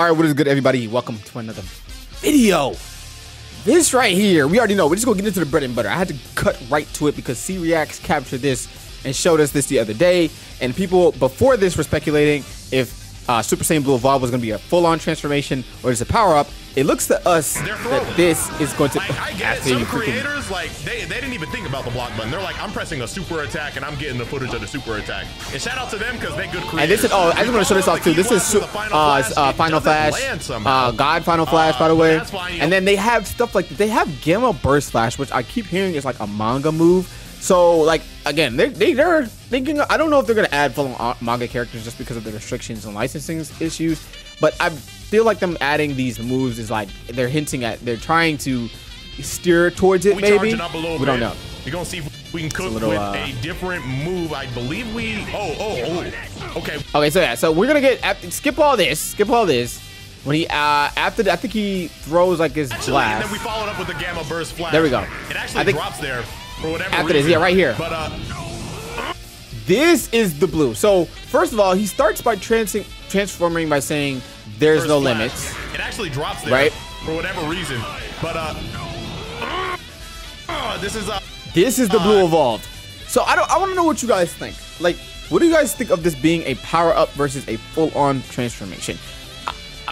All right, what is good, everybody? Welcome to another video. This right here, we already know. We're just gonna get into the bread and butter. I had to cut right to it because SeeReax captured this and showed us this the other day. And people before this were speculating if uh, Super Saiyan Blue Evolve was gonna be a full-on transformation or just a power-up. It looks to us that this is going to. Like, I get it. Some creators like they, they didn't even think about the block button. They're like, I'm pressing a super attack and I'm getting the footage of the super attack. And shout out to them because they good creators. And this is oh, I just want to show this off too. This is uh, Flash, uh, Final Flash, uh, God Final Flash, by the way. Uh, fine, and then they have stuff like they have Gamma Burst Flash, which I keep hearing is like a manga move. So like again, they they they're thinking. I don't know if they're gonna add full manga characters just because of the restrictions and licensing issues, but I feel like them adding these moves is like they're hinting at they're trying to steer towards it. We maybe we don't know. We're gonna see if we can cook little, with uh, a different move. I believe we. Oh oh oh. Okay. Okay. So yeah. So we're gonna get skip all this. Skip all this. When he uh after I think he throws like his actually, blast. And then we followed up with the gamma burst flash. There we go. It actually I think, drops there for whatever after reason. this. Yeah, right here. But uh. This is the blue. So first of all, he starts by trans transforming by saying there's no flash. limits. It actually drops there right? for whatever reason. But uh, uh this is uh this is the blue uh, evolved. So I don't I want to know what you guys think. Like, what do you guys think of this being a power up versus a full on transformation?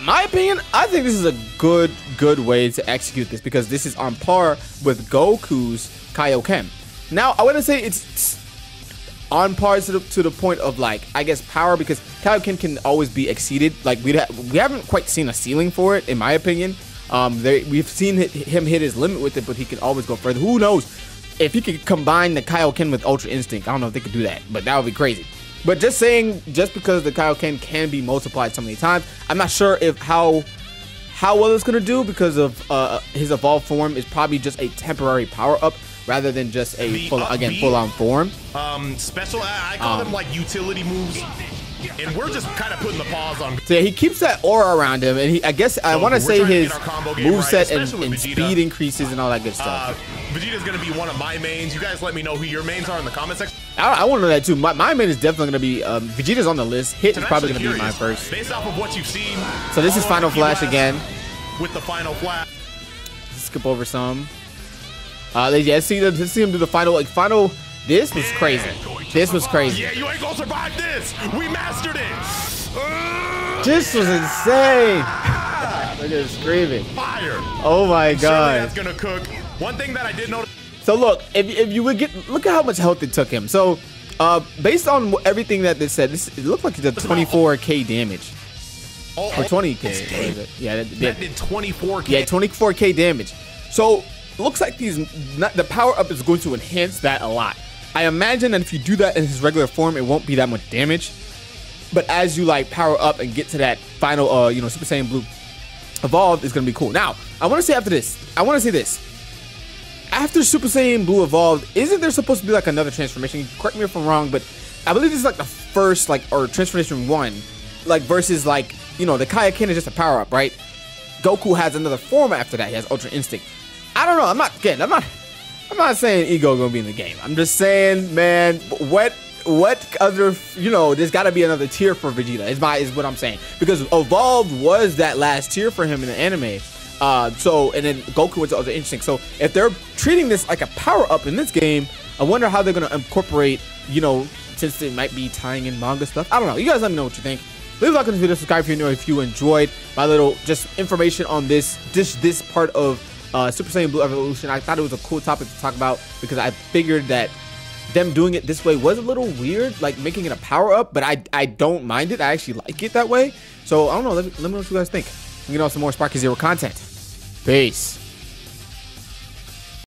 My opinion, I think this is a good good way to execute this because this is on par with Goku's Kaioken. Now, I wouldn't say it's on par to the, to the point of like I guess power because Kaioken can always be exceeded. Like we ha we haven't quite seen a ceiling for it, in my opinion. Um, they, we've seen him hit his limit with it, but he can always go further. Who knows if he could combine the Kaioken with Ultra Instinct? I don't know if they could do that, but that would be crazy. But just saying, just because the Kaioken can be multiplied so many times, I'm not sure if how how well it's gonna do because of uh, his evolved form is probably just a temporary power up rather than just a the full, again full on form. Um, special. I, call um, them like utility moves. And we're just kind of putting the pause on. So yeah, he keeps that aura around him, and he, I guess so I want to say his move set right, and, and speed increases and all that good stuff. Uh, Vegeta's gonna be one of my mains. You guys let me know who your mains are in the comment section. I, I want to know that too. My, my main is definitely gonna be um, Vegeta's on the list. Hit is probably gonna be my first. Based off of what you've seen. So this is Final Flash again. With the Final Flash. Skip over some. Uh, yeah, see them, see him do the final, like final. This was crazy. This was crazy. Yeah, you ain't gonna survive this. We mastered it. This was insane. Look at screaming. Fire. Oh my god. that's gonna cook. One thing that I did notice. So look, if, if you would get, look at how much health it took him. So, uh, based on everything that they said, this it looked like it did 24k damage. Oh, or 20k. Yeah, that, that did 24k. Yeah, 24k damage. So looks like these the power up is going to enhance that a lot. I imagine that if you do that in his regular form, it won't be that much damage. But as you like power up and get to that final, uh, you know, Super Saiyan Blue evolved is gonna be cool. Now, I want to say after this, I want to say this. After Super Saiyan Blue evolved, isn't there supposed to be like another transformation? Correct me if I'm wrong, but I believe this is like the first like or transformation one, like versus like you know the Kaioken is just a power up, right? Goku has another form after that. He has Ultra Instinct. I don't know. I'm not again. I'm not. I'm not saying ego gonna be in the game. I'm just saying, man, what what other you know? There's got to be another tier for Vegeta. Is my is what I'm saying because Evolved was that last tier for him in the anime. Uh, so and then Goku was also interesting. So if they're treating this like a power up in this game, I wonder how they're gonna incorporate. You know, since it might be tying in manga stuff. I don't know. You guys let me know what you think. Leave a like on this video, subscribe if you know if you enjoyed my little just information on this this this part of uh, Super Saiyan Blue Evolution. I thought it was a cool topic to talk about because I figured that them doing it this way was a little weird, like making it a power up, but I I don't mind it. I actually like it that way. So I don't know. Let me, let me know what you guys think. We can know some more Sparking Zero content. Peace.